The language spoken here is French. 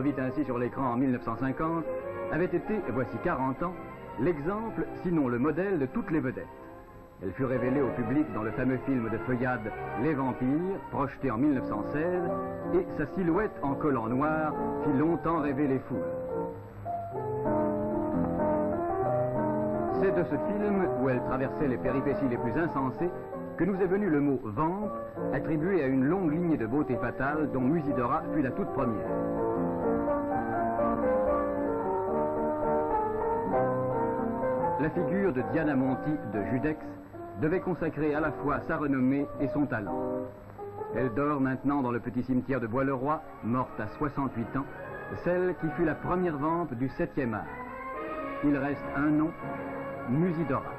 vite ainsi sur l'écran en 1950, avait été, voici 40 ans, l'exemple, sinon le modèle de toutes les vedettes. Elle fut révélée au public dans le fameux film de feuillade Les Vampires, projeté en 1916, et sa silhouette en collant noir fit longtemps rêver les foules. C'est de ce film, où elle traversait les péripéties les plus insensées, que nous est venu le mot vamp, attribué à une longue lignée de beauté fatale dont Musidora fut la toute première. La figure de Diana Monti de Judex devait consacrer à la fois sa renommée et son talent. Elle dort maintenant dans le petit cimetière de Bois-le-Roi, morte à 68 ans, celle qui fut la première vampe du 7e art. Il reste un nom, Musidora.